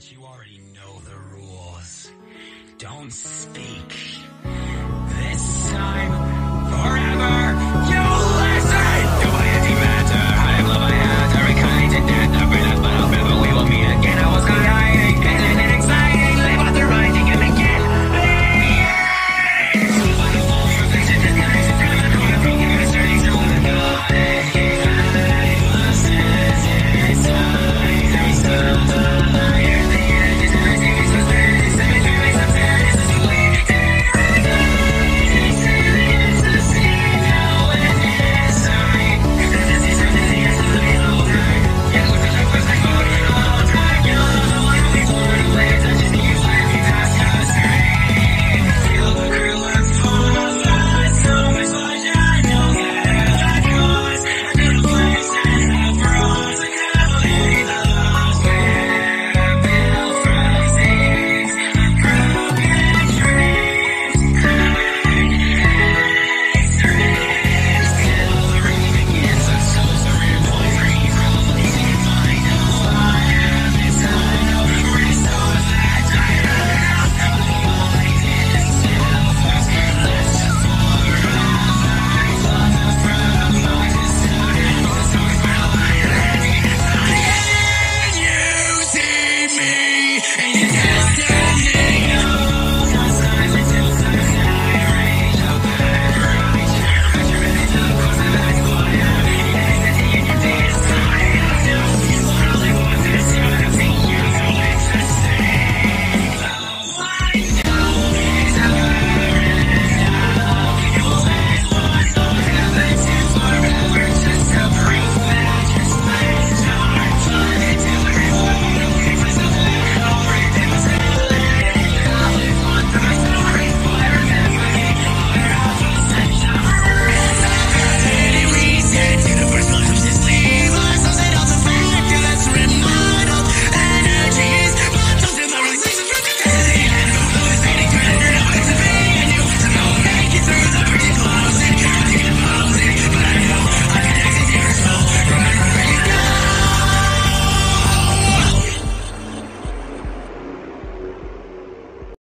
But you already know the rules. Don't speak.